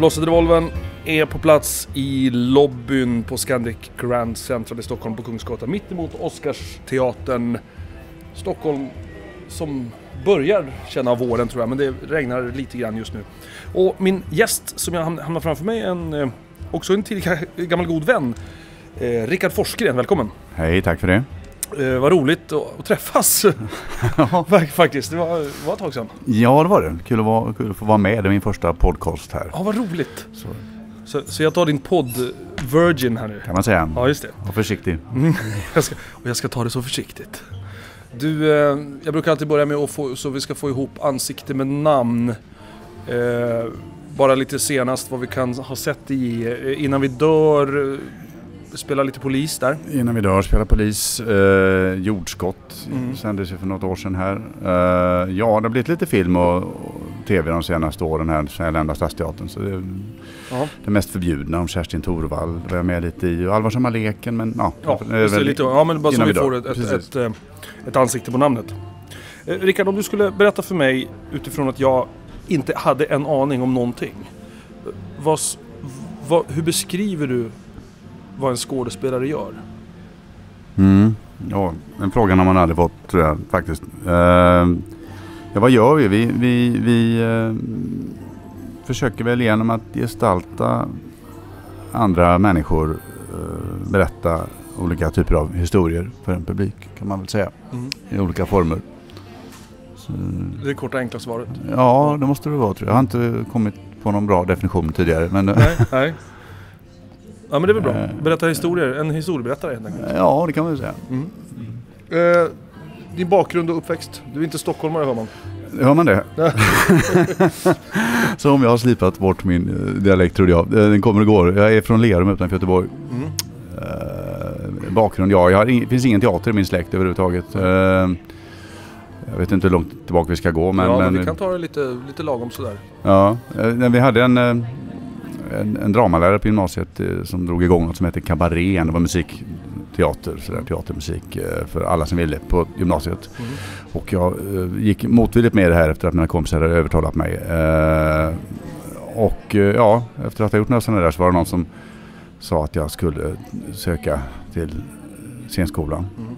Den oavlossade revolvern är på plats i lobbyn på Scandic Grand Central i Stockholm på Kungsgatan. mittemot Oscarsteatern. Stockholm som börjar känna våren tror jag, men det regnar lite grann just nu. Och min gäst som jag hamnar framför mig, en, eh, också en tidigare gammal god vän. Eh, Rickard Forsgren, välkommen! Hej, tack för det. Eh, vad roligt att, att träffas Fak- faktiskt. Det var, var ett tag sedan. Ja, det var det. Kul att, vara, kul att få vara med. Det är min första podcast här. Ja, vad roligt! Så Så, så jag tar din podd Virgin här nu. kan man säga. Ja, just det. Var försiktig. Jag ska, och jag ska ta det så försiktigt. Du, eh, jag brukar alltid börja med att få, så vi ska få ihop ansikte med namn. Eh, bara lite senast vad vi kan ha sett i eh, innan vi dör. Spela lite polis där. Innan vi dör, spela polis. Eh, jordskott Mm. sändes ju för något år sedan här. Eh, ja, det har blivit lite film och, och tv de senaste åren här sen jag lämnade Stadsteatern. Så det Ja, det mest förbjudna om Kerstin Thorvall var jag med lite i. Och Allvarsamma leken, men ja. ja, det är lite, ja men bara så vi får ett, ett, ett, eh, ett ansikte på namnet. Eh, Rickard, om du skulle berätta för mig utifrån att jag inte hade en aning om någonting. Eh, Vad, vad, hur beskriver du vad en skådespelare gör? Mm. Ja, den frågan har man aldrig fått tror jag faktiskt. Eh, ja, vad gör vi? Vi, vi, vi eh, försöker väl genom att gestalta andra människor eh, berätta olika typer av historier för en publik kan man väl säga. I olika former. Så, Det är det korta enkla svaret. ja, det måste det vara tror jag. Jag har inte kommit på någon bra definition tidigare. Men, Nej, nej. Ja men det är väl bra. Eh. Berätta historier. En historieberättare helt enkelt. ja, det kan man väl säga. Eh, din bakgrund och uppväxt. Du är inte stockholmare hör man. Hör man det? Så om jag har slipat bort min eh, dialekt trodde jag. Eh, Den kommer och går. Jag är från Lerum utanför Göteborg. Mm. Eh, bakgrund, ja. Jag har det finns ingen teater i min släkt överhuvudtaget. Eh, jag vet inte hur långt tillbaka vi ska gå. Men, ja, men, men, vi kan ta det lite, lite lagom sådär. ja, eh, vi hade en, eh, en, en dramalärare på gymnasiet eh, som drog igång något som hette Kabarén. Det var musikteater, sådär, teatermusik eh, för alla som ville på gymnasiet. Mm. Och jag eh, gick motvilligt med det här efter att mina kompisar hade övertalat mig. Och ja, efter att ha gjort några sådana där så var det någon som sa att jag skulle söka till scenskolan. Mm.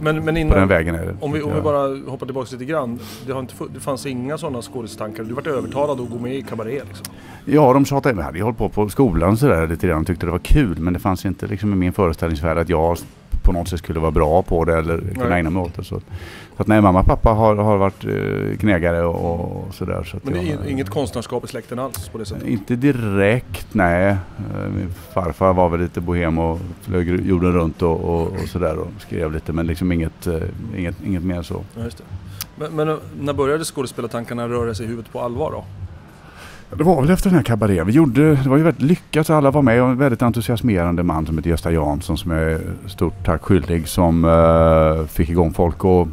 Men, men På den innan, vägen är det. om vi, om vi bara hoppar tillbaka lite grann. Det, har inte, det fanns inga sådana skådestankar. Du vart övertalad att gå med i kabaré liksom. Ja, de tjatade. Jag hade hållit på på skolan sådär lite grann och tyckte det var kul. Men det fanns inte liksom i min föreställningsvärld att jag på något sätt skulle vara bra på det eller kunna Nej. ägna mig åt det. Så, så att nej, mamma och pappa har, har varit eh, knegare och, och sådär. Så Men det är jag, in- inget konstnärskap i släkten alls på det sättet. Inte direkt, nej. Eh, Min farfar var väl lite bohem och flög jorden runt och, och, och sådär och skrev lite men liksom inget, eh, inget, inget mer så. Ja. Men, men när började skådespelartankarna röra sig i huvudet på allvar då? Det var väl efter den här kabarén. Vi gjorde, det var ju väldigt lyckat alla var med och en väldigt entusiasmerande man som heter Gösta Jansson som är stort tack skyldig som uh, fick igång folk och uh,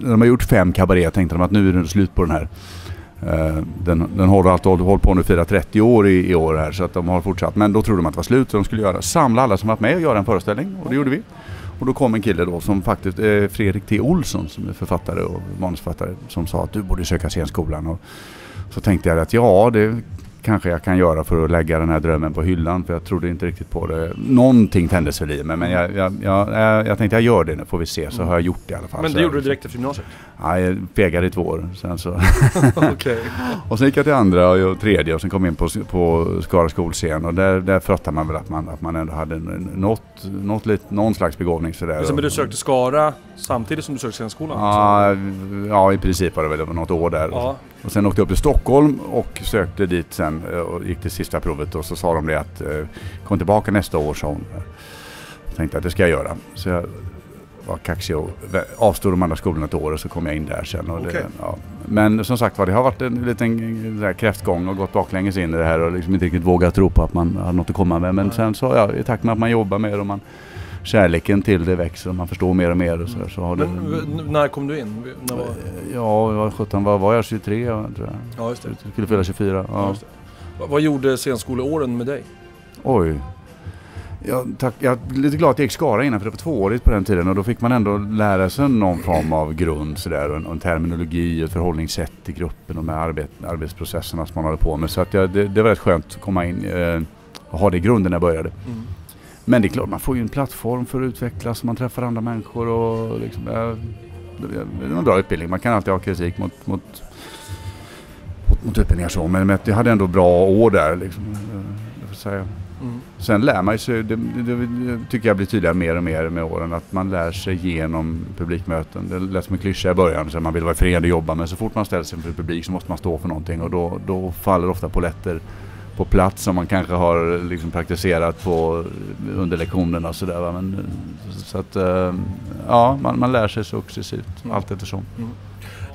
när de har gjort fem kabaréer tänkte de att nu är det slut på den här. Uh, den, den har alltså hållit på nu fira firar 30 år i, i år här så att de har fortsatt. Men då trodde de att det var slut så de skulle göra, samla alla som varit med och göra en föreställning och det gjorde vi. Och då kom en kille då som faktiskt, eh, Fredrik T Olsson som är författare och manusförfattare som sa att du borde söka scenskolan. Och så tänkte jag att ja, det kanske jag kan göra för att lägga den här drömmen på hyllan för jag trodde inte riktigt på det. Någonting tändes väl i mig men jag, jag, jag, jag, jag tänkte jag gör det nu får vi se så har jag gjort det i alla fall. Men Så det jag- gjorde du direkt efter gymnasiet? Ja, jag fegade i två år. Sen så. Okej. och sen gick jag till andra och tredje och sen kom jag in på, på Skara skolscen och där, där fattar man väl att man, att man ändå hade en- något, något lit, någon slags begåvning sådär. Men du sökte Skara samtidigt som du sökte scenskolan? Ja, ja, i princip var det väl något år där. Ja. Och sen åkte jag upp till Stockholm och sökte dit sen eh, och gick till sista provet och så sa de det att eh, kom tillbaka nästa år sa hon. Jag tänkte att det ska jag göra. Så jag var kaxig och avstod de andra skolorna ett år och så kom jag in där sen. Och Okej. det, ja. Men som sagt var, det har varit en liten här, kräftgång och gått baklänges in i det här och liksom inte riktigt vågat tro på att man har något att komma med. Men sen så, ja, i takt med att man jobbar med det och man kärleken till det växer och man förstår mer och mer och så, här, så har det... Men när kom du in? När var... Ja, jag var 17, vad var jag? 23 tror jag. Ja, just det. Jag skulle fylla 24. Ja, Ja. Vad- gjorde scenskoleåren med dig? Oj. Jag, tack, jag är lite glad att jag gick Skara innan för det var tvåårigt på den tiden och då fick man ändå lära sig någon form av grund sådär och en, och en terminologi och ett förhållningssätt i gruppen och med arbet, arbetsprocesserna som man håller på med. Så att jag, det, det var rätt skönt att komma in eh, och ha det i grunden när jag började. Mm. Men det är klart, man får ju en plattform för att utvecklas och man träffar andra människor och liksom, det är en bra utbildning. Man kan alltid ha kritik mot, mot, mot, mot utbildningar så, men, men jag hade ändå bra år där liksom. eh, säga. Mm. Sen lär man sig, det, det, det tycker jag blir tydligare mer och mer med åren, att man lär sig genom publikmöten. Det lät som en klyscha i början, så man vill vara förenad och jobba, men så fort man ställs inför publik så måste man stå för någonting och då, då faller ofta polletter på plats som man kanske har liksom praktiserat på under lektionerna och sådär. Men, eh, så att, eh, ja, man, man lär sig successivt Mm. allt eftersom.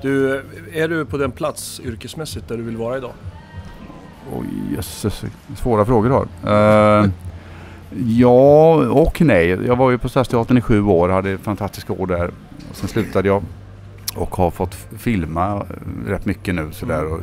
Du, är du på den plats yrkesmässigt där du vill vara idag? Oj, jösses, svåra frågor du har. Eh, ja och nej. Jag var ju på Stadsteatern i sju år, hade fantastiska år där. Sen slutade jag och har fått filma rätt mycket nu sådär. Mm. Och,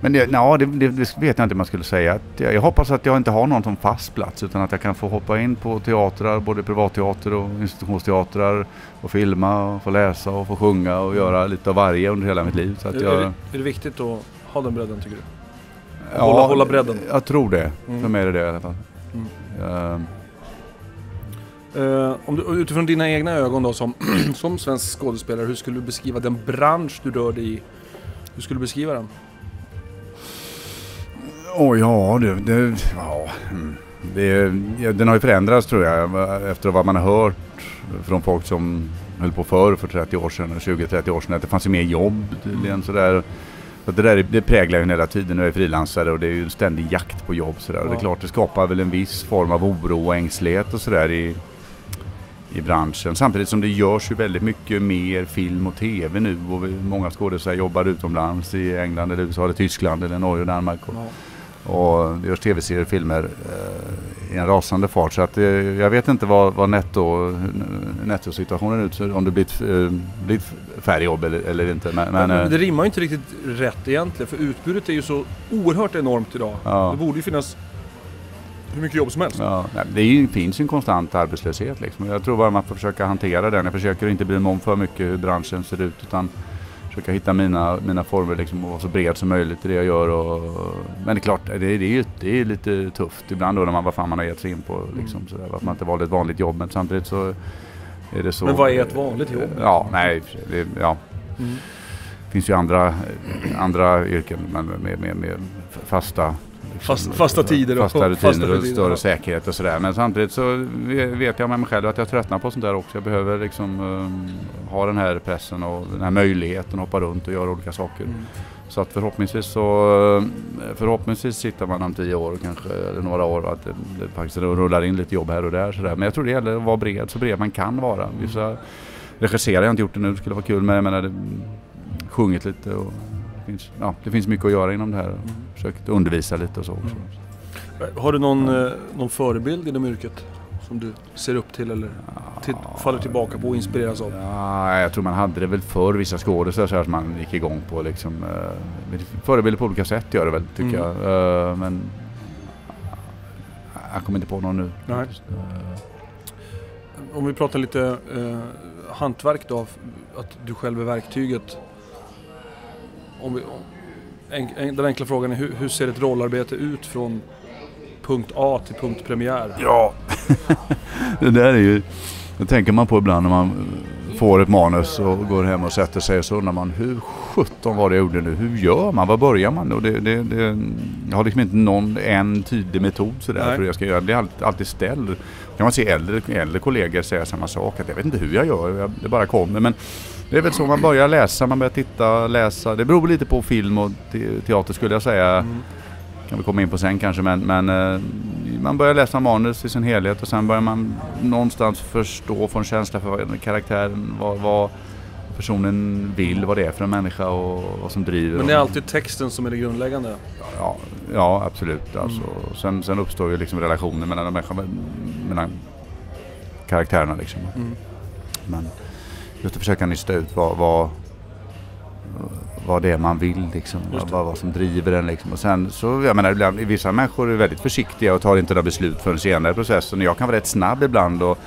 men det, ja, det, det, det vet jag inte om man skulle säga. Jag, jag hoppas att jag inte har någon som fast plats utan att jag kan få hoppa in på teatrar, både privatteater och institutionsteatrar och filma och få läsa och få sjunga och göra lite av varje under hela mitt liv. Så att Är, jag, är, det, är det viktigt att ha den bredden tycker du? Ja, Hålla- hålla bredden. Jag tror det. Mm. För mig är det det i alla fall. Mm. Eh, om du, utifrån dina egna ögon då som, som svensk skådespelare, hur skulle du beskriva den bransch du rör dig i? Hur skulle du beskriva den? Oj, ja det... det, ja, mm. det ja, den har ju förändrats tror jag efter vad man har hört från folk som höll på förr för 30 år sedan, 20-30 år sedan. Att det fanns ju mer jobb tydligen sådär. Så det där det präglar ju hela tiden när jag är frilansare och det är ju en ständig jakt på jobb sådär. Och det är Ja. klart det skapar väl en viss form av oro och ängslighet och sådär i, i branschen. Samtidigt som det görs ju väldigt mycket mer film och TV nu och många skådespelare jobbar utomlands i England eller USA eller Tyskland eller Norge och Danmark. Och, och det görs tv-serier och filmer eh, i en rasande fart. Så att, eh, jag vet inte vad, vad netto, nettosituationen ut om det blir, ett, eh, blir ett färre jobb eller, eller inte. Men, men, Men, eh, det rimmar ju inte riktigt rätt egentligen, för utbudet är ju så oerhört enormt idag. Ja. Det borde ju finnas hur mycket jobb som helst. Ja, det är ju, finns ju en konstant arbetslöshet liksom. Jag tror bara man får försöka hantera den. Jag försöker inte bry mig om för mycket hur branschen ser ut utan försöka hitta mina, mina former liksom och vara så bred som möjligt i det jag gör. Och, men det är klart, det, det är ju det är lite tufft ibland då när man vad fan man har gett sig in på. Liksom, Mm. sådär, att man inte valde ett vanligt jobb men samtidigt så är det så. Men vad är ett vanligt jobb? Ja, nej, det, ja. Mm. Det finns ju andra, andra yrken men med, med, med fasta Fast- fasta tider och- fasta rutiner fasta och större säkerhet och sådär. Men samtidigt så vet jag med mig själv att jag tröttnar på sånt där också. Jag behöver liksom um, ha den här pressen och den här möjligheten att hoppa runt och göra olika saker. Mm. Så att förhoppningsvis så förhoppningsvis sitter man om tio år kanske eller några år att det, det faktiskt rullar in lite jobb här och där. Sådär. Men jag tror det gäller att vara bred, så bred man kan vara. Vissa regisserar jag har inte gjort det nu, det skulle vara kul jag menar det, sjungit lite och finns, ja, det finns mycket att göra inom det här. Mm. Försökt undervisa lite och så också. Har du någon, eh, någon förebild inom yrket? Som du ser upp till eller till, faller tillbaka på och inspireras av? Ja, jag tror man hade det väl förr, vissa så här som man gick igång på liksom. eh, Förebilder på olika sätt gör det väl tycker Mm. jag. Eh, Men jag kommer inte på någon nu. Nej. Eh, Om vi pratar lite eh, hantverk då, att du själv är verktyget. Om vi, om, en, en, den enkla frågan är hur, hur ser ett rollarbete ut från punkt A till punkt premiär? Ja, det där är ju... Det tänker man på ibland när man får ett manus och går hem och sätter sig så undrar man hur sjutton var det jag gjorde nu? Hur gör man? Var börjar man? Och det, det, det, jag har liksom inte någon en tydlig metod sådär Nej. för jag ska göra. Det är alltid, alltid ställ. Kan man se äldre, äldre kollegor säga samma sak. Att jag vet inte hur jag gör, jag, det bara kommer. Men det är väl så man börjar läsa, man börjar titta, läsa. Det beror lite på film och te- teater skulle jag säga Mm. kan vi komma in på sen kanske men, men eh, man börjar läsa manus i sin helhet och sen börjar man någonstans förstå, få en känsla för karaktären, vad, vad personen vill, vad det är för en människa och vad som driver Men det är alltid texten som är det grundläggande. Ja, ja absolut. Alltså, Mm. sen, sen uppstår ju liksom relationer mellan, de människorna, mellan karaktärerna liksom. Mm. Men just att försöka nysta ut vad, vad, vad det är man vill liksom. Vad, vad som driver en liksom. Och sen så, jag menar ibland, vissa människor är väldigt försiktiga och tar inte några beslut förrän senare i processen. Jag kan vara rätt snabb ibland och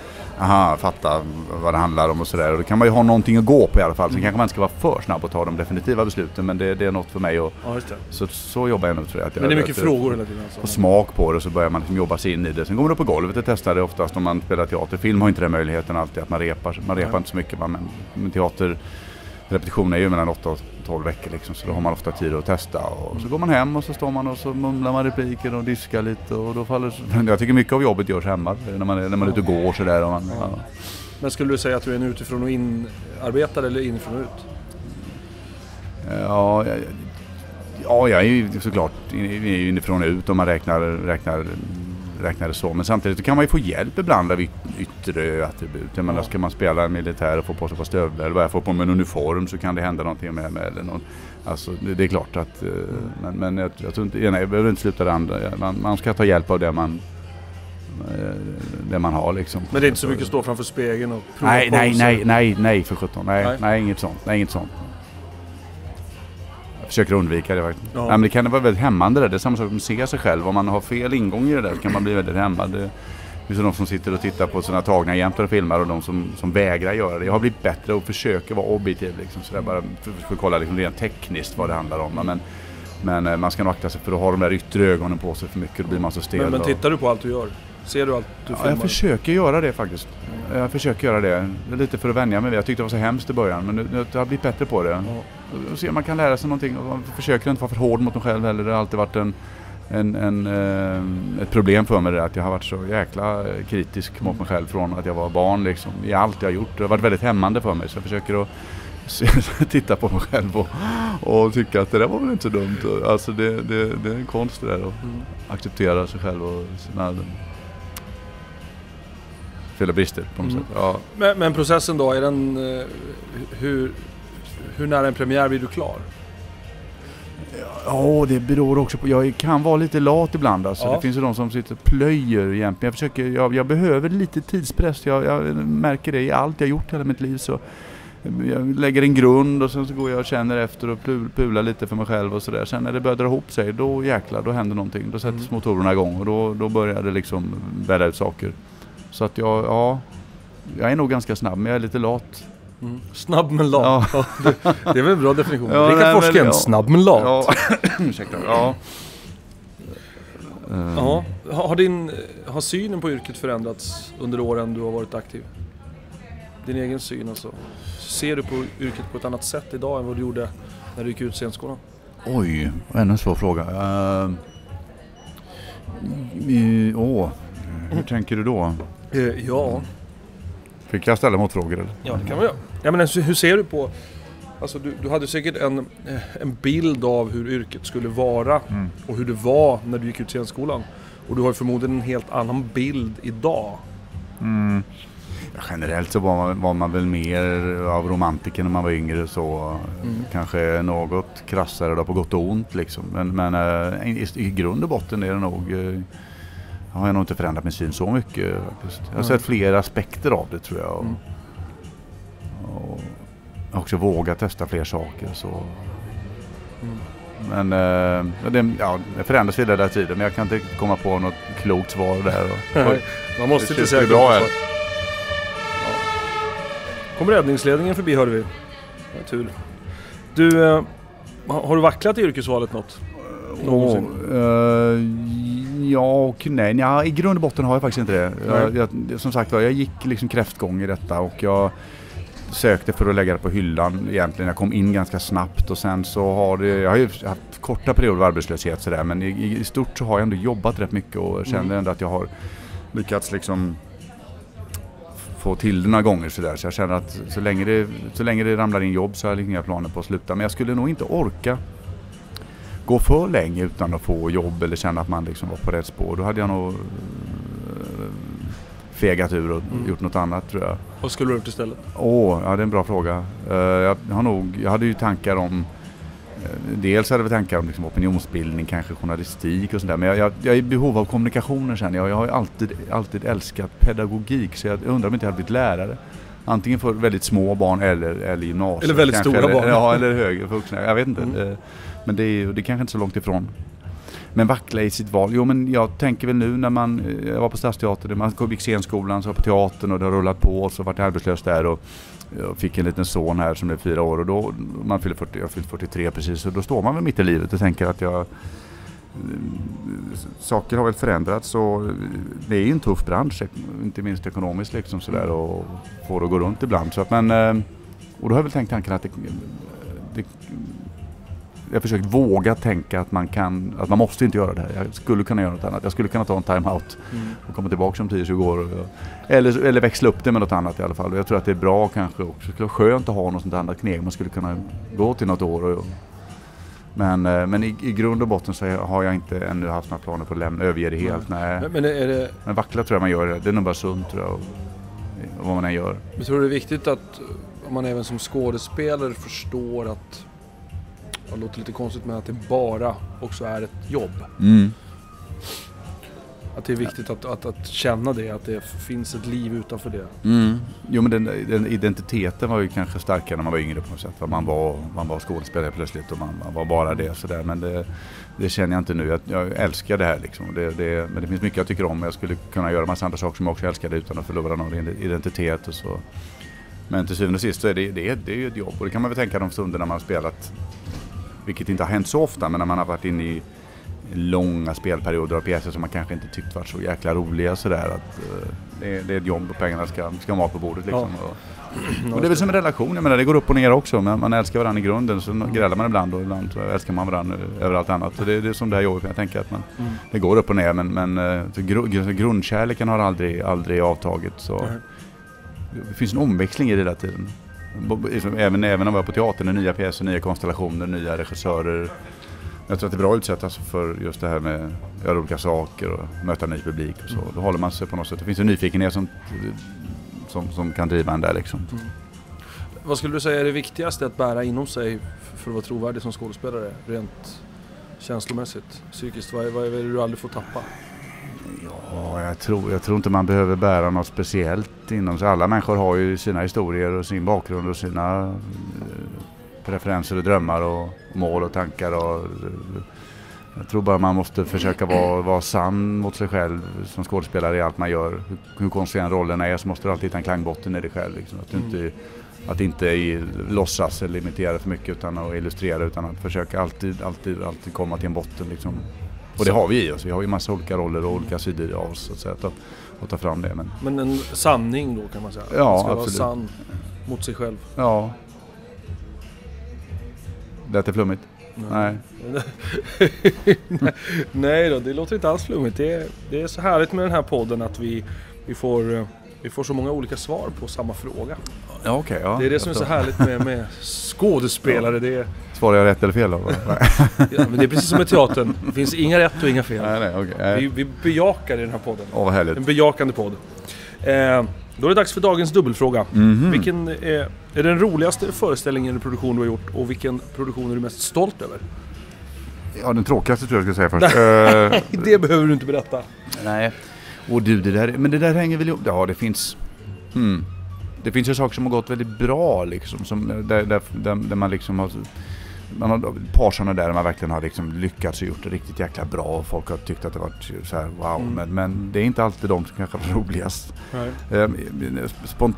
aha, fatta vad det handlar om och sådär. Och då kan man ju ha någonting att gå på i alla fall. Sen Mm. kanske man inte ska vara för snabb och ta de definitiva besluten. Men det, det är något för mig och Ja, så, så jobbar jag nog tror jag. Att jag Men det är mycket att- frågor hela tiden alltså. smak på det och så börjar man liksom jobba sig in i det. Sen går man upp på golvet och testar det oftast om man spelar teater. Film har inte den möjligheten alltid att man repar. Man repar Nej. inte så mycket. Men, men teater, repetition är ju mellan 8 och 12 veckor liksom. Så då har man ofta tid att testa. Och så går man hem och så står man och så mumlar man repliker och diskar lite. Och då faller, jag tycker mycket av jobbet görs hemma. När man är, när man är ute och går sådär. Och man, ja. Men skulle du säga att du är en utifrån och in-arbetare eller inifrån och ut? Ja, jag, ja, jag är ju såklart inifrån och ut om man räknar, räknar, räknar det så. Men samtidigt kan man ju få hjälp ibland av yt- yttre attribut. Jag menar, ska man spela militär och få på sig par stövlar eller få på mig en uniform så kan det hända någonting med mig. Eller någon, alltså, det, det är klart att... eh, Men, men jag, jag tror inte, ena, jag behöver inte sluta det andra. Man, man ska ta hjälp av det man, eh, det man har liksom. Men det är inte så mycket att stå framför spegeln och prova Nej, nej, nej, nej, nej för sjutton. Nej, Nej. nej. inget sånt. Nej, inget sånt. Jag försöker undvika det faktiskt. Ja. Nej, men det kan vara väldigt hämmande det. Det är samma sak som att se sig själv. Om man har fel ingång i det där så kan man bli väldigt hämmad. Det finns ju de som sitter och tittar på sina tagna jämt och filmar och de som, som vägrar göra det. Jag har blivit bättre och försöker vara objektiv liksom. Så där, bara för, för att kolla liksom rent tekniskt vad det handlar om. Men, men eh, man ska nog akta sig för att ha de där yttre ögonen på sig för mycket. Då blir man så stel. Men, men tittar du på allt du gör? Ser du allt du Ja, filmar? jag försöker göra det faktiskt. Jag försöker göra det. Det lite för att vänja mig. Jag tyckte det var så hemskt i början men nu, nu jag har blivit bättre på det. Ja. Och se om man kan lära sig någonting. Och man försöker inte vara för hård mot mig själv heller. Det har alltid varit en, en, en, eh, ett problem för mig det, att jag har varit så jäkla eh, kritisk mot mig själv från att jag var barn liksom, i allt jag har gjort. Det har varit väldigt hämmande för mig så jag försöker att titta på mig själv och, och tycka att det där var väl inte så dumt. Alltså det, det, det är en konst det där att Mm. acceptera sig själv och sina fel och brister på något Mm. sätt. Ja. Men, men processen då, är den... eh, hur, hur nära en premiär blir du klar? Ja, det beror också på. Jag kan vara lite lat ibland. Alltså. Ja. Det finns ju de som sitter och plöjer jämt. Jag, försöker, jag, jag behöver lite tidspress. Jag, jag märker det i allt jag gjort hela mitt liv. Så jag lägger en grund och sen så går jag och känner efter och pul- pular lite för mig själv och sådär. Sen när det börjar dra ihop sig, då jäklar, då händer någonting. Då sätts Mm. motorerna igång och då, då börjar det liksom bära ut saker. Så att jag, ja, jag är nog ganska snabb men jag är lite lat. Mm. Snabb men lat. Ja. det, det är väl en bra definition. Ja, Rickard Forsgren, ja. snabb men lat. Ja, ursäkta. Ja. Har, har din, har synen på yrket förändrats under åren du har varit aktiv? Din egen syn alltså. Ser du på yrket på ett annat sätt idag än vad du gjorde när du gick ut scenskolan? Oj, ännu en svår fråga. Uh, i, åh, hur tänker du då? Eh, ja, Fick jag ställa motfrågor eller? ja det kan man göra. Ja, men alltså, hur ser du på... Alltså du, du hade säkert en, eh, en bild av hur yrket skulle vara Mm. och hur det var när du gick ut scenskolan. Och du har förmodligen en helt annan bild idag. Mm. Ja, Generellt så var man, var man väl mer av romantiker när man var yngre så Mm. kanske något krassare då på gott och ont liksom. Men, men eh, i, i grund och botten är det nog eh, har jag nog inte förändrat min syn så mycket faktiskt. Jag har sett flera aspekter av det tror jag. Och, Mm. Och jag har också vågat testa fler saker. Så. Mm. Men eh, det, ja, det förändras hela tiden men jag kan inte komma på något klokt svar där. Och, Man måste inte säga bra här. Ja. Kom räddningsledningen förbi hörde vi. Det var tur. Du, eh, har du vacklat i yrkesvalet något? Någonsin? Åh, eh, ja och nej. Ja, I grund och botten har jag faktiskt inte det. Jag, jag, som sagt var, jag gick liksom kräftgång i detta och jag sökte för att lägga det på hyllan egentligen. Jag kom in ganska snabbt och sen så har det, jag har ju haft korta perioder av arbetslöshet sådär men i, i, stort så har jag ändå jobbat rätt mycket och jag känner Mm. ändå att jag har lyckats liksom få till det några gånger sådär. Så jag känner att så länge det, så länge det ramlar in jobb så har jag inga planer på att sluta. Men jag skulle nog inte orka gå för länge utan att få jobb eller känna att man liksom var på rätt spår. Då hade jag nog eh, fegat ur och Mm. gjort något annat tror jag. Vad skulle du ha gjort istället? Åh, ja det är en bra fråga. Eh, jag, har nog, jag hade ju tankar om eh, Dels hade jag tankar om liksom opinionsbildning, kanske journalistik och sånt där. Men jag, jag, jag är i behov av kommunikationer känner jag. Jag har ju alltid, alltid älskat pedagogik så jag undrar om inte jag hade blivit lärare. Antingen för väldigt små barn eller, eller gymnasiet. Eller väldigt kanske, stora eller, barn. Ja, eller högre vuxna. Jag vet inte. Mm. Eh, Men det är, det är kanske inte så långt ifrån. Men vackla i sitt val. Jo men jag tänker väl nu när man, eh, jag var på Stadsteatern, man gick scenskolan, så var på teatern och det har rullat på och så vart jag arbetslös där och jag fick en liten son här som är fyra år och då, man fyller 40, jag fyllt 43 precis och då står man väl mitt i livet och tänker att jag Saker har väl förändrats och det är ju en tuff bransch, inte minst ekonomiskt liksom sådär och får att gå runt ibland. Så att, men, eh, och då har jag väl tänkt tanken att det, det, jag har försökt våga tänka att man kan, att man måste inte göra det här. Jag skulle kunna göra något annat. Jag skulle kunna ta en time-out Mm. och komma tillbaka om 10-20 år. Eller, eller växla upp det med något annat i alla fall. Och Jag tror att det är bra kanske också. Det skulle vara skönt att ha något sånt annat kneg man skulle kunna gå till något år. Och, men, eh, men i, i grund och botten så har jag inte ännu haft några planer på att lämna, överge det helt. Nej. Men, men är det, Men vackla tror jag man gör. Det är nog bara sunt tror jag. Och, och vad man än gör. jag tror det är viktigt att man även som skådespelare förstår att, det låter lite konstigt men att det bara också är ett jobb. Att det är viktigt att, att, att känna det, att det finns ett liv utanför det. Mm. Jo men den, den identiteten var ju kanske starkare när man var yngre på något sätt. Man var, man var skådespelare plötsligt och man, man var bara det. Sådär. Men det, det känner jag inte nu. Jag, jag älskar det här liksom. Det, det, men det finns mycket jag tycker om. Jag skulle kunna göra massa andra saker som jag också älskade utan att förlora någon identitet och så. Men till syvende och sist så är det, det, det är ju ett jobb. Och det kan man väl tänka de stunderna man har spelat. Vilket inte har hänt så ofta men när man har varit inne i långa spelperioder av pjäser som man kanske inte tyckt varit så jäkla roliga sådär. Att, eh, det, är, det är ett jobb och pengarna ska, ska vara på bordet liksom. Och, och det är väl som en relation, jag menar det går upp och ner också. Men man älskar varandra i grunden, så grälar man ibland och ibland så älskar man varandra över allt annat. Så det, är- det är som det här jobbet, jag tänker att man, Mm. det går upp och ner men, men eh, gru, gru- grundkärleken har aldrig, aldrig avtagit. Så Nej. det finns en omväxling i det hela tiden. Liksom, Även, även när vi var på teatern, det nya pjäser, nya konstellationer, nya regissörer. Jag tror att det är bra att utsätta sig för just det här med att göra olika saker och möta ny publik och så. Mm. Då håller man sig på något sätt. Det finns en nyfikenhet som, som, som kan driva en där liksom. Vad skulle du säga är det viktigaste att bära inom sig för att vara trovärdig som skådespelare? Rent känslomässigt, psykiskt. Vad är, vad är det du aldrig får tappa? Ja, jag tror, jag tror inte man behöver bära något speciellt inom sig. Alla människor har ju sina historier och sin bakgrund och sina eh, preferenser och drömmar och mål och tankar. Och, eh, jag tror bara man måste försöka vara, vara sann mot sig själv som skådespelare i allt man gör. Hur, hur konstig än rollen är så måste du alltid hitta en klangbotten i dig själv. Liksom. Att, Mm. inte, att inte i, låtsas eller imitera för mycket utan att illustrera utan att försöka alltid, alltid, alltid komma till en botten. Liksom. Och det har vi i oss. Vi har ju massa olika roller och olika sidor av oss så att säga. Att, att ta fram det. Men, Men en sanning då kan man säga. Ja, man ska absolut. vara sann mot sig själv. ja. Det är flummigt. Nej. Nej då, det låter inte alls flummigt. Det är, det är så härligt med den här podden att vi, vi, får, eh, vi får så många olika svar på samma fråga. Ja, okej. ja. Det är det som är så härligt med, med skådespelare. Det är, Svarar jag rätt eller fel? Nej, ja, men det är precis som med teatern. Det finns inga rätt och inga fel. nej, okej. Vi, Nej. vi bejakar i den här podden. Åh, vad En härligt. bejakande podd. Eh, då är det dags för dagens dubbelfråga. Mhm. Vilken är, är den roligaste föreställningen eller produktion du har gjort och vilken produktion är du mest stolt över? Ja, den tråkigaste tror jag jag skulle säga först. Eh, Det behöver du inte berätta. Nej. Och du, det där, men det där hänger väl ihop. Ja, det finns... Hmm. Det finns ju saker som har gått väldigt bra liksom. Som, där, där, där, där man liksom har... Man har ett par sådana där man verkligen har liksom lyckats och gjort det riktigt jäkla bra. Och folk har tyckt att det varit så här wow. Mm. Men, men det är inte alltid de som kanske är roligast. Spont-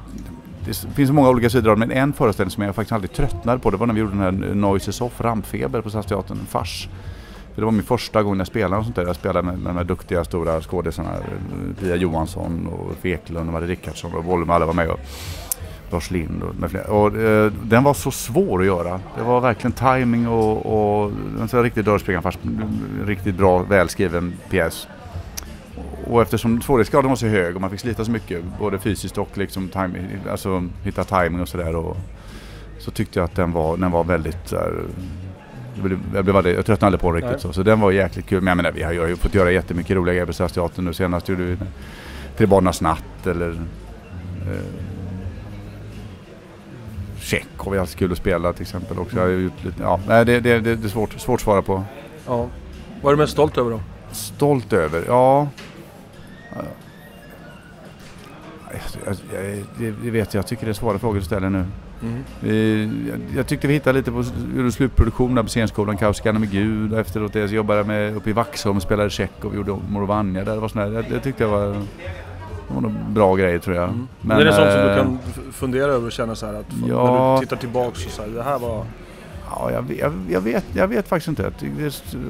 det finns många olika sidor av det, men en föreställning som jag faktiskt aldrig tröttnade på det var när vi gjorde den här Noises Off, Rampfeber på Stadsteatern, en fars. För det var min första gång jag spelade och sånt där. Jag spelade med, med de här duktiga stora skådisarna. eh, Pia Johansson och Eklund och Marie Rickardsson och Wollum, alla var med. Och Lars Lind och med flera. Och, eh, den var så svår att göra. Det var verkligen timing och, och en riktig dörrspringarfars. Riktigt bra, välskriven pjäs. Och eftersom svårighetsgraden var så hög och man fick slita så mycket, både fysiskt och liksom time, alltså hitta timing och sådär. Så tyckte jag att den var, den var väldigt så här, jag, blev, jag, blev aldrig, jag tröttnade aldrig på den riktigt så. Så den var jäkligt kul. Men jag menar, vi har ju fått göra jättemycket roliga grejer på Stadsteatern nu. Senast gjorde vi Tre barnars natt eller eh, Har vi haft kul att spela till exempel också. Jag har gjort lite, ja, nej, det, det, det, det är svårt, svårt att svara på. Ja. Vad är du mest stolt över då? Stolt över? Ja. jag, jag, det, vet jag, jag tycker det är svåra frågor du ställer nu. Mm. Jag, jag tyckte vi hittade lite på s- slutproduktion där på scenskolan, Kauskarna med Gud. Efteråt det så jobbade jag med, uppe i Vaxholm och spelade check och vi gjorde Morovanja där. Det, var sån här, jag, jag tyckte det var, det var nog bra grejer tror jag. Mm. Men, är det sånt som du eh, kan fundera över och känna så här att Ja. när du tittar tillbaks och så här, det här var... Ja, jag, vet- jag, jag, vet, jag vet faktiskt inte.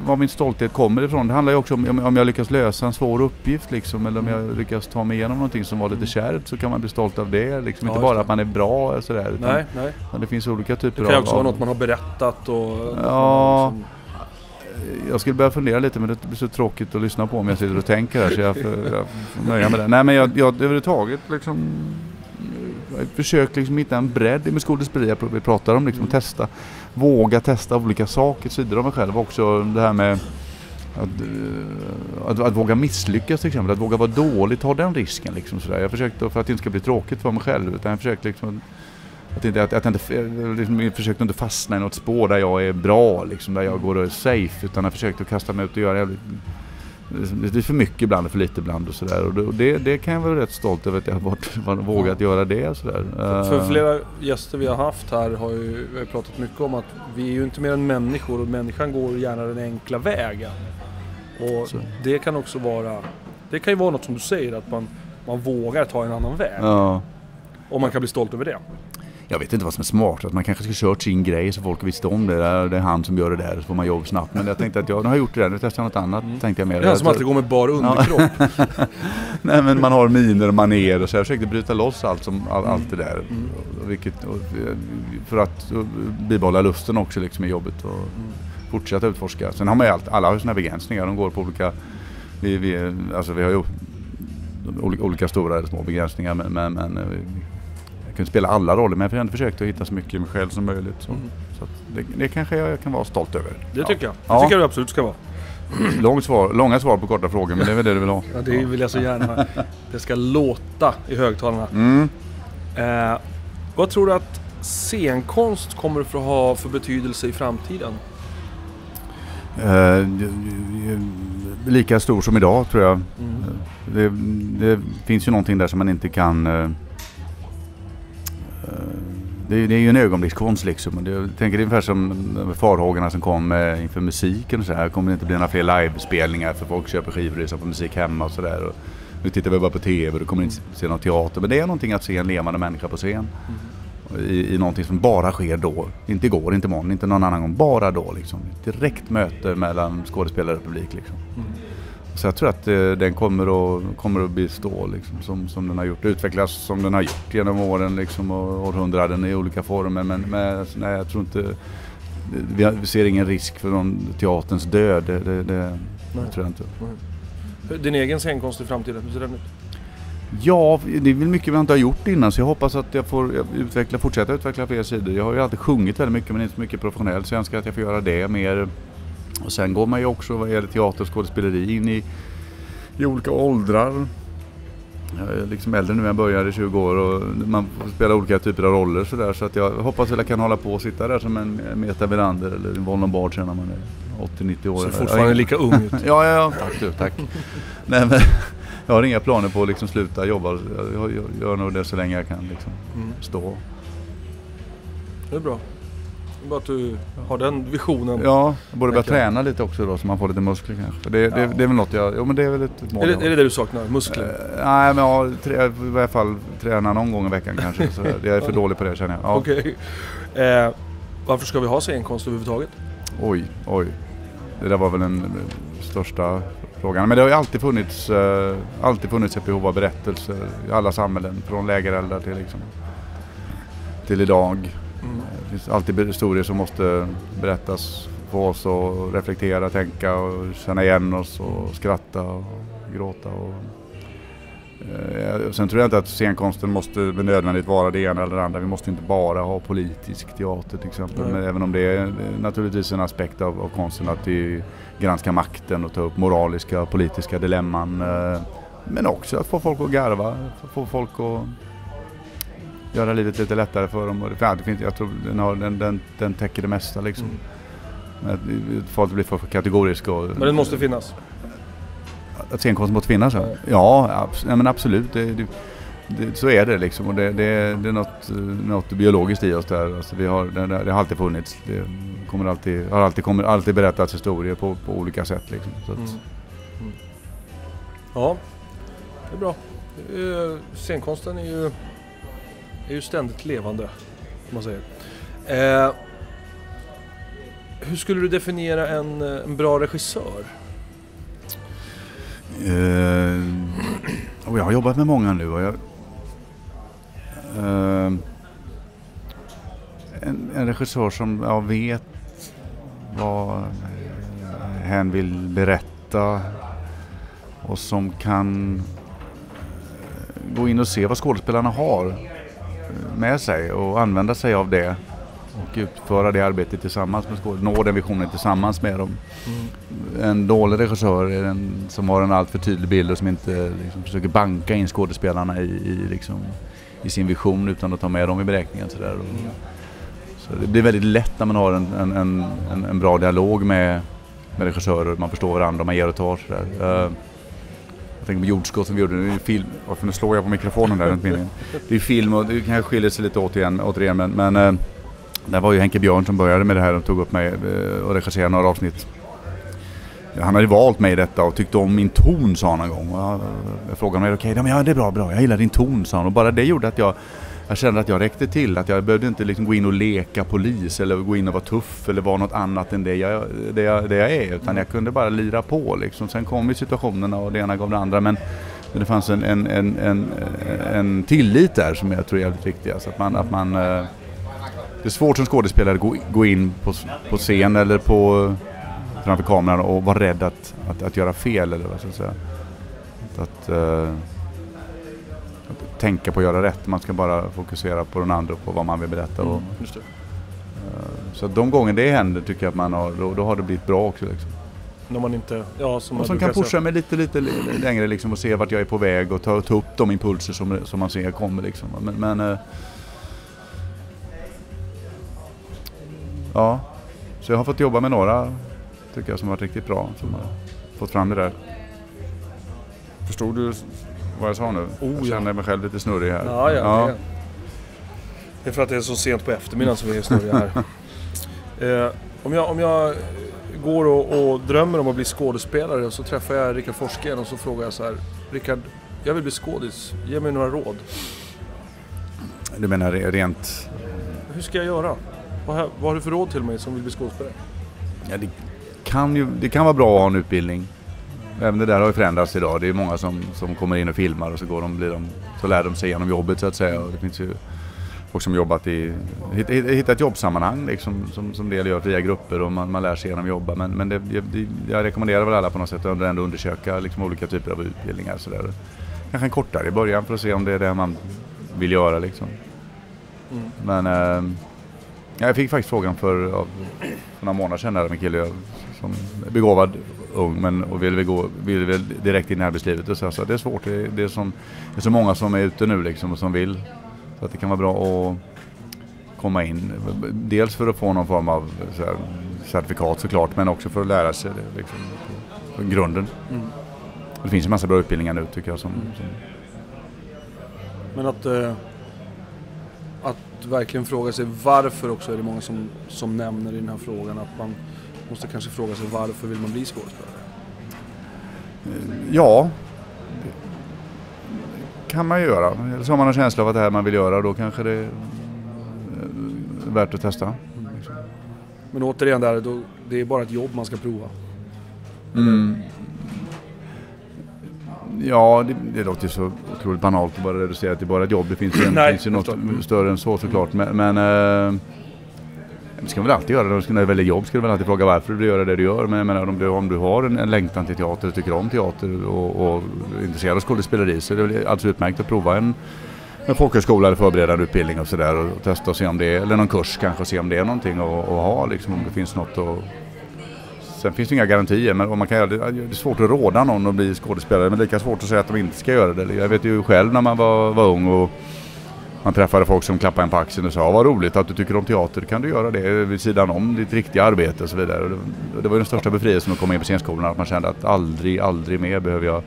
Var min stolthet kommer ifrån. Det handlar ju också om om- jag lyckas lösa en svår uppgift liksom, eller om jag lyckas ta mig igenom någonting som var lite kärvt så kan man bli stolt av det. Liksom. Ja, inte bara det. att man är bra sådär. Nej, nej. det finns olika typer Det kan av... också vara av något man har berättat och... Ja. liksom- jag skulle börja fundera lite men det blir så tråkigt att lyssna på om jag sitter och tänker här så jag får, jag får nöja med det. Nej men jag, jag överhuvudtaget liksom försökt liksom hitta en bredd i min skådespeleri vi pratar om liksom Mm. testa. Våga testa olika saker, sidor av mig själv också det här med att, eh, att, att våga misslyckas till exempel, att våga vara dålig, ta den risken liksom sådär. Jag försökte, för att det inte ska bli tråkigt för mig själv, utan jag försökte liksom att, inte, att, att jag inte, liksom, jag försökte inte fastna i något spår där jag är bra, liksom, där jag går och är safe. Utan jag försökte att kasta mig ut och göra jävligt, det är för mycket ibland och för lite ibland och sådär. Och det, det, kan jag vara rätt stolt över att jag har varit, vågat göra det sådär. För Eh, flera gäster vi har haft här har ju har pratat mycket om att vi är ju inte mer än människor och människan går gärna den enkla vägen. Och Så. det kan också vara, det kan ju vara något som du säger att man, man vågar ta en annan väg. Ja. Och man kan bli stolt över det. Jag vet inte vad som är smart. Att man kanske skulle kört sin grej så folk visste om det. Där, det är han som gör det där så får man jobb snabbt. Men jag tänkte att jag nu har jag gjort det där. Nu testar jag något annat. Mm. Tänkte jag mer. Det är som att det går med bar underkropp. Nej men man har miner och maner och så. Jag försökte bryta loss allt, som, all, allt det där. Mm. Vilket, och, eh, för att eh, bibehålla lusten också liksom i jobbet och Mm. fortsätta utforska. Sen har man ju allt, alla har ju sina begränsningar. De går på olika, vi, vi, alltså vi har ju olika, olika stora eller små begränsningar men, men, men eh, jag inte spela alla roller men jag ändå försökt att hitta så mycket i mig själv som möjligt. Så, Mm. så det, det kanske jag kan vara stolt över. Det Ja. tycker jag. Det Ja. tycker jag du absolut ska vara. Långt svar, långa svar på korta frågor men det är väl det du vill ha. Ja, det vill jag så gärna. Det ska låta i högtalarna. Mm. Eh, vad tror du att scenkonst kommer att ha för betydelse i framtiden? Eh, lika stor som idag tror jag. Mm. Det, det finns ju någonting där som man inte kan... eh, eh, det, det är ju en ögonblickskonst liksom. Det, jag tänker det är ungefär som farhågorna som kom eh, inför musiken och så här. Kommer det inte bli några fler livespelningar för folk köper skivor och lyssnar på musik hemma och sådär. Nu tittar vi bara på TV och då kommer inte se någon teater. Men det är någonting att se en levande människa på scen. I, I någonting som bara sker då. Inte igår, inte imorgon, inte någon annan gång. Bara då liksom. Direkt möte mellan skådespelare och publik liksom. Mm. Så jag tror att eh, den kommer att, kommer att bestå liksom, som, som den har gjort. Utvecklas som den har gjort genom åren liksom, och århundraden i olika former. Men, men alltså, nej, jag tror inte... Vi, ser ingen risk för någon teaterns död. Det, det, det, Nej. tror jag inte. Din egen scenkonst i framtiden, hur ser den ut? Ja, det är väl mycket vi inte har gjort innan så jag hoppas att jag får utveckla, fortsätta utveckla fler sidor. Jag har ju alltid sjungit väldigt mycket men inte så mycket professionellt så jag önskar att jag får göra det mer. Och sen går man ju också vad gäller teater och skådespeleri in i, i olika åldrar. Jag är liksom äldre nu än jag började i 20 år och man får spela olika typer av roller sådär så att jag hoppas att jag kan hålla på och sitta där som en Meta Verander eller Von Lombard sen när man är 80-90 år. Ser Jag- fortfarande lika ung ut. Ja, ja, ja. Tack du, tack. Nej, men jag har inga planer på att liksom sluta jobba. Jag, jag, jag gör nog det så länge jag kan liksom Mm. stå. Det är bra. Det bara att du har den visionen. Ja, jag borde börja träna lite också då så man får lite muskler kanske. Det, det, Ja. det är väl något jag, jo men det är väl ett, ett mål Är, det, är det det du saknar? Muskler? Eh, nej men ja, trä, i varje fall träna någon gång i veckan kanske. Så jag är för dålig på det känner jag. Ja. Okej. Eh, varför ska vi ha scenkonst överhuvudtaget? Oj, oj. Det där var väl den största frågan. Men det har ju alltid funnits, eh, alltid funnits ett behov av berättelser i alla samhällen. Från lägereldar till, liksom, till idag. Mm. Det finns alltid historier som måste berättas för oss och reflektera, tänka och känna igen oss och skratta och gråta. Och, eh, sen tror jag inte att scenkonsten måste med nödvändigt vara det ena eller det andra. Vi måste inte bara ha politisk teater till exempel. Men även om det är eh, naturligtvis en aspekt av, av konsten att vi granska makten och ta upp moraliska och politiska dilemman. eh, Men också att få folk att garva, få folk att göra livet lite lättare för dem. Och det, för det finns, jag tror den, har, den, den, den täcker det mesta liksom. Mm. Men Att blir för kategoriska. Och, Men den måste finnas. Att scenkonst måste finnas ja. Ja. Ja, abs- ja men absolut. Det, det, det, så är det liksom och det, det, det är något, något biologiskt i oss där. Alltså vi har, det, det har alltid funnits. Det kommer alltid, har alltid, kommer alltid berättats historier på, på olika sätt. Liksom. Så att, Mm. Mm. Ja, det är bra. Eh, Scenkonsten är ju, är ju ständigt levande, om man säger. Eh, hur skulle du definiera en, eh, en bra regissör? Eh, och jag har jobbat med många nu och jag... Eh, en, en regissör som jag vet vad hen vill berätta och som kan eh, gå in och se vad skådespelarna har med sig och använda sig av det och utföra det arbetet tillsammans med skådespelarna, nå den visionen tillsammans med dem en dålig regissör är en som har en alltför tydlig bild och som inte liksom, försöker banka in skådespelarna i, i, liksom, i sin vision utan att ta med dem i beräkningen. Så, där. Och, så det blir väldigt lätt när man har en, en, en, en, en bra dialog med, med regissörer. Man förstår varandra, man ger och tar. Så där. Jag tänker på Jordskott som vi gjorde, det är film. Varför nu slår jag på mikrofonen där runt meningen. Det är film och det kanske skiljer sig lite åt igen, återigen men, men eh, det var ju Henke Björn som började med det här och tog upp mig eh, och regisserade några avsnitt. Han hade valt mig i detta och tyckte om min ton sa han en gång. Och jag, jag frågade honom, okej, okay, ja det är bra, bra, jag gillar din ton sa han. Och bara det gjorde att jag, jag kände att jag räckte till. Att jag behövde inte liksom gå in och leka polis eller gå in och vara tuff eller vara något annat än det jag, det jag, det jag är. Utan jag kunde bara lira på liksom. Sen kom ju situationerna och det ena gav det andra. Men det fanns en, en, en, en, en tillit där som jag tror är jävligt viktig. Alltså att man, att man, eh, det är svårt som skådespelare att gå, in på, på scen eller på, framför kameran och vara rädd att, att, att göra fel. Eller vad ska jag säga. Att, att tänka på att göra rätt. Man ska bara fokusera på den andra och på vad man vill berätta. Och, Mm, Just det. eh, så att de gånger det händer tycker jag att man har, då, då har det blivit bra också. Liksom. När man inte... Ja, som Och som kan säga. pusha mig lite, lite li- längre liksom och se vart jag är på väg och ta, ta upp de impulser som, som man ser kommer. Liksom. Men, men eh, ja, så jag har fått jobba med några tycker jag som har varit riktigt bra. Som har fått fram det där. Förstod du vad jag sa nu? Oh, jag ja. känner mig själv lite snurrig här. Ja, ja. Det, är, det är för att det är så sent på eftermiddagen som vi är snurriga här. eh, om, jag, om jag går och, och drömmer om att bli skådespelare så träffar jag Rickard Forsgren och så frågar jag så här. Rickard, jag vill bli skådis. Ge mig några råd. Du menar re- rent... Hur ska jag göra? Vad, har- vad har du för råd till mig som vill bli skådespelare? Ja, det, kan ju, det kan vara bra att ha en utbildning. Även det där har ju förändrats idag. Det är många som, som kommer in och filmar och så, går de, blir de, så lär de sig genom jobbet så att säga. Och det finns ju folk som jobbat i... Hitta, hitta ett jobbsammanhang liksom, som, som del gör fria grupper och man, man lär sig genom jobba. Men, men det, det, jag rekommenderar väl alla på något sätt att ändå undersöka liksom, olika typer av utbildningar. Så där. Kanske en kortare i början för att se om det är det man vill göra. Liksom. Mm. Men ja, jag fick faktiskt frågan för, av, för några månader sedan av en kille som begåvad ung men och vill, väl gå, vill väl direkt in i arbetslivet. Och så, så det är svårt. Det är, det, är som, det är så många som är ute nu liksom och som vill. Så att det kan vara bra att komma in. Dels för att få någon form av så här, certifikat såklart men också för att lära sig det liksom, på, på grunden. Mm. Det finns en massa bra utbildningar nu tycker jag som, som Men att, eh, att verkligen fråga sig varför också är det många som, som nämner i den här frågan att man måste kanske fråga sig varför vill man bli skådespelare? Ja, det kan man ju göra. Eller så har man en känsla av att det här man vill göra och då kanske det är eh, värt att testa. Men återigen där, då, det är bara ett jobb man ska prova. Mm. Ja, det, det låter ju så otroligt banalt att bara reducera till bara ett jobb. Det finns ju, Nej, finns ju något. Mm. större än så såklart. Men, men eh, det ska man väl alltid göra. När du väljer jobb ska du väl alltid fråga varför du göra det du gör. Men jag menar om du, om du har en, en längtan till teater och tycker om teater och, och är intresserad av skådespeleri så är det alldeles utmärkt att prova en, en folkhögskola eller förberedande utbildning och sådär och testa och se om det är, eller någon kurs kanske och se om det är någonting att ha liksom om det finns något att Sen finns det inga garantier men man kan göra det, det är svårt att råda någon att bli skådespelare men lika svårt att säga att de inte ska göra det. Jag vet ju själv när man var, var ung och man träffade folk som klappade en på axeln och sa vad roligt att du tycker om teater, kan du göra det vid sidan om ditt riktiga arbete och så vidare. Och det, och det var ju den största befrielsen att komma in på scenskolan, att man kände att aldrig, aldrig mer behöver jag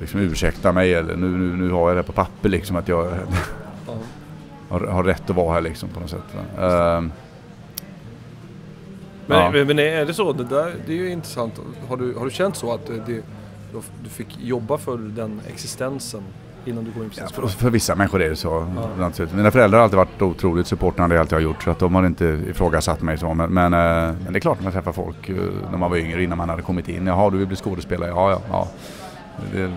liksom ursäkta mig eller nu, nu, nu har jag det på papper liksom att jag har, har rätt att vara här liksom på något sätt. Ehm, men, Ja. men, är det så? Det, där, det är ju intressant. Har du, har du känt så att det, du fick jobba för den existensen innan du kom in på Ja, för, för vissa människor är det så. Ja. Mina föräldrar har alltid varit otroligt supportande i allt jag har gjort så att de har inte ifrågasatt mig så. Men, men, eh, men det är klart man träffar folk eh, när man var yngre innan man hade kommit in. Jaha, du vill bli skådespelare? Ja, ja. ja. Det,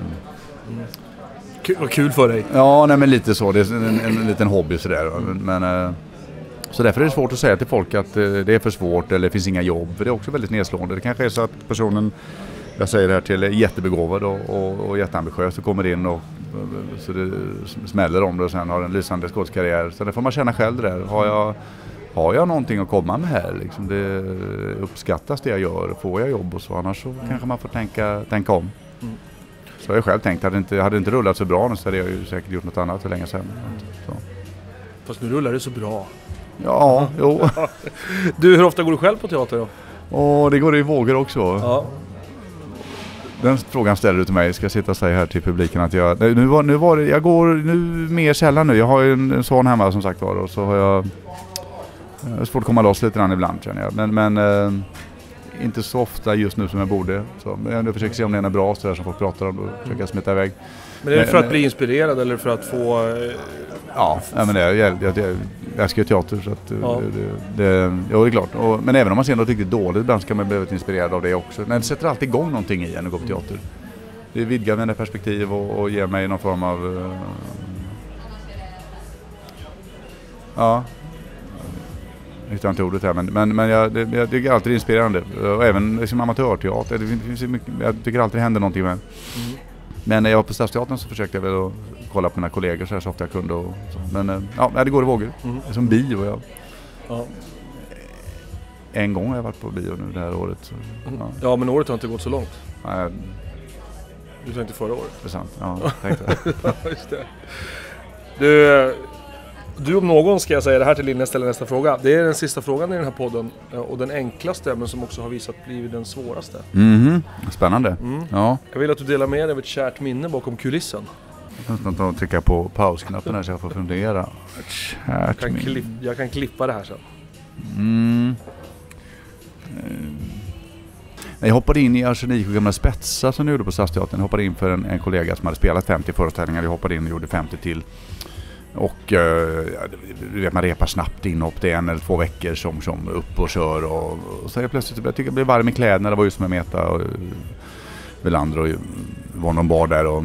Kul, vad kul för dig. ja, nej, men lite så. Det är en, en, liten hobby sådär. Men, eh, så därför är det svårt att säga till folk att eh, det är för svårt eller det finns inga jobb. Det är också väldigt nedslående. Det kanske är så att personen, jag säger det här till, är jättebegåvad och, och, och jätteambitiös och kommer in och så det smäller om det och sen har en lysande skådeskarriär. Så det får man känna själv det där. Har jag, har jag någonting att komma med här? Liksom det uppskattas det jag gör? Får jag jobb och så? Annars så kanske man får tänka, tänka om. Mm. Så har jag själv tänkt. Hade det inte, hade inte rullat så bra så hade jag ju säkert gjort något annat för länge sedan. Så. Fast nu rullar det så bra. Ja, jo. Du, hur ofta går du själv på teater då? Och det går i vågor också. Ja. Den frågan ställer du till mig. Ska jag sitta och säga här till publiken att jag... Nu var, nu var det, jag går nu mer sällan nu. Jag har ju en, en son hemma som sagt var och så har jag... Det är svårt att komma loss lite grann ibland känner jag. Men, men eh, inte så ofta just nu som jag borde. Så, men jag försöker se om det är något bra sådär som folk pratar om. Då försöker jag smita iväg. Men är det för att bli inspirerad eller för att få... Ja, ja men det, jag, jag, jag, jag älskar ju teater så att eh, Ja. det, det, jo, det är klart. Och, men även om man ser något riktigt dåligt ibland så kan man bli väldigt inspirerad av det också. Men det sätter alltid igång någonting i en att gå på teater. Det vidgar mina perspektiv och, och ger mig någon form av... eh, ja. Jag hittar inte ordet här men, men, men jag, det, jag tycker alltid det är inspirerande. Och även liksom amatörteater. Det finns mycket, jag tycker alltid det händer någonting med Mm. men när jag var på Stadsteatern så försökte jag väl att kolla på mina kollegor så, här så ofta jag kunde. Och. Men eh, ja, det går i vågor. Mm. Som bio. Jag, Ja. en gång har jag varit på bio nu det här året. Så, ja, ja, men året har inte gått så långt. nej, Du tänkte förra året. det är sant. Ja, tänkte. Just det. Du, du om någon ska jag säga det här till jag ställer nästa fråga. Det är den sista frågan i den här podden eh, och den enklaste men som också har visat bli den svåraste. Mhm, Spännande. Mm. Ja, Jag vill att du delar med dig av ett kärt minne bakom kulissen. Jag ska ta och trycka på pausknappen här så jag får fundera. Jag kan, klipp, jag kan klippa det här sen. Mm. Eh, Jag hoppade in i Arsenik och gamla spetsar som jag gjorde på Stadsteatern. Jag hoppade in för en, en kollega som hade spelat 50 föreställningar. Jag hoppade in och gjorde 50 till. Och eh, du vet, man repar snabbt inhopp. Det är en eller två veckor som, som upp och kör. Och, och så är jag plötsligt jag tycker jag blev varm i kläderna. Det var just med Meta och eh, Welander och var någon bar där. Och,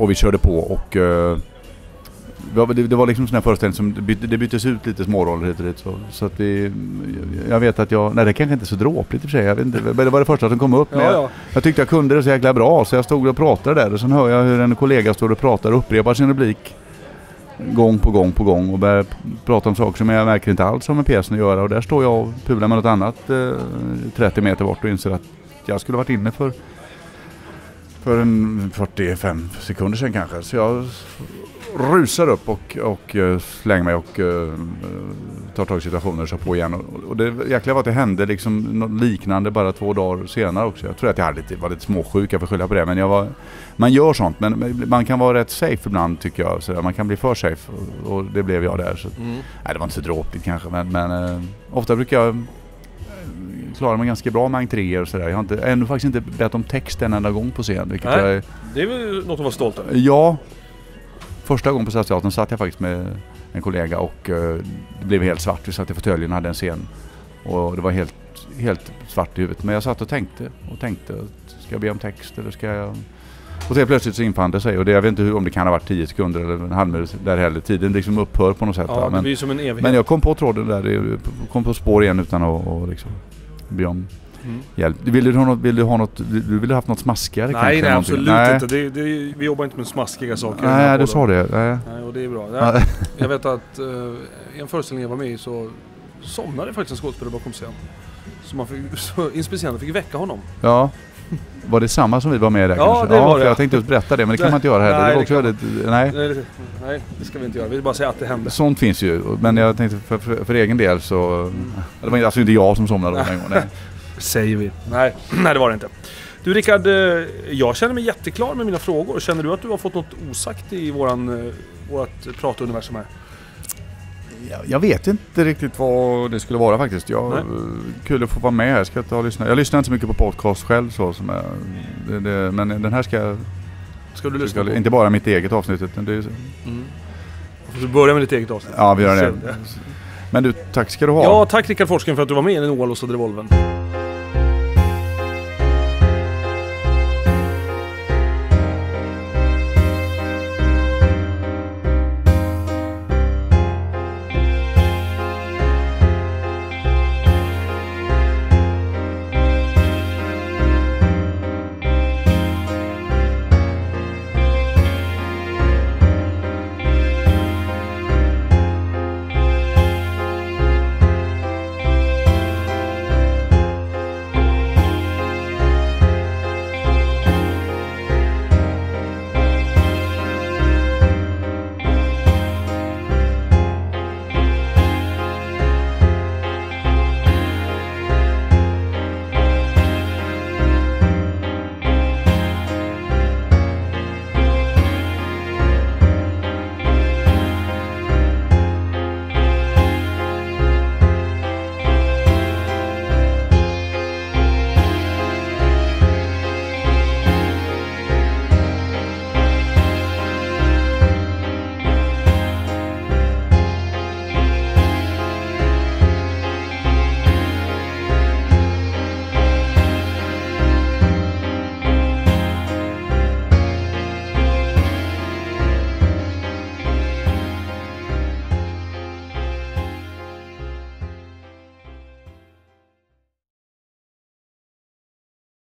och vi körde på och eh, det var, liksom sån här föreställning som det, bytte, det byttes ut lite småroller hit och dit. Så, så att vi, jag vet att jag, nej det kanske inte är så dråpligt i och för sig. Jag vet inte, men det var det första som kom upp. Ja, jag, ja. jag tyckte jag kunde det så jäkla bra så jag stod och pratade där och sen hör jag hur en kollega står och pratar och upprepar sin replik gång på gång på gång och börjar prata om saker som jag märker inte alls har med pjäsen att göra och där står jag och pular med något annat eh, 30 meter bort och inser att jag skulle varit inne för för en 45 sekunder sedan kanske. Så jag rusar upp och, och eh, slänger mig och eh, tar tag i situationen och kör på igen. Och, och det jäkla var att det hände liksom något liknande bara två dagar senare också. Jag tror att jag hade lite, var lite småsjuk, jag får skylla på det. Men jag var, man gör sånt, men man kan vara rätt safe ibland tycker jag. Så man kan bli för safe och, och det blev jag där. Så, Mm. nej, det var inte så dråpligt kanske, men, men eh, ofta brukar jag eh, klara mig ganska bra med entréer och sådär. Jag har inte, ännu faktiskt inte bett om text en enda gång på scen. Vilket Nej. jag Det är väl något att vara stolt över? Ja, första gången på Stadsteatern satt jag faktiskt med en kollega och eh, det blev helt svart. Vi satt i fåtöljen och hade en scen. Och det var helt, helt svart i huvudet. Men jag satt och tänkte och tänkte. Ska jag be om text eller ska jag... Och så plötsligt så infann det sig. Och det, jag vet inte hur, om det kan ha varit 10 sekunder eller en halv minut där heller. Tiden liksom upphör på något sätt. Ja, men, blir som en evighet. men jag kom på tråden där. Kom på spår igen utan att och liksom be om Mm. hjälp. Vill du ha något, vill du ha något, du ville haft nått smaskigare kanske? Nej, nej någonting? absolut nej. inte. Det, det, vi jobbar inte med smaskiga saker. Nej, du sa det. Nej. Nej, och det är bra. Nej, jag vet att eh, en föreställning jag var med i så somnade faktiskt en skådespelare bakom scen. Så, man fick, så inspicierande fick väcka honom. Ja. Var det samma som vi var med i där Ja, kanske? det var för det. Jag tänkte just berätta det, men det kan man inte göra här. Nej, det var det också kan väldigt, nej. Nej, det- nej, det ska vi inte göra. Vi vill bara säga att det hände. Sånt finns ju, men jag tänkte för, för, för egen del så... Det var alltså inte jag som somnade då en gång. Nej. Säger vi. Nej, nej det var det inte. Du Rickard, eh, jag känner mig jätteklar med mina frågor. Känner du att du har fått något osagt i våran, eh, vårat pratuniversum här? Jag, jag vet inte riktigt vad det skulle vara faktiskt. Jag, Nej. kul att få vara med här. Ska jag, ta och lyssna. jag lyssnar inte så mycket på podcast själv så som är, det, det, men den här ska jag, Ska du lyssna ska, på? inte bara mitt eget avsnitt utan det är, Mm. Du börjar med ditt eget avsnitt. Ja vi gör det. Sen- Men du, tack ska du ha. Ja, tack Rickard Forsgren för att du var med i den oavlåsta revolven.